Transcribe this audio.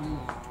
嗯。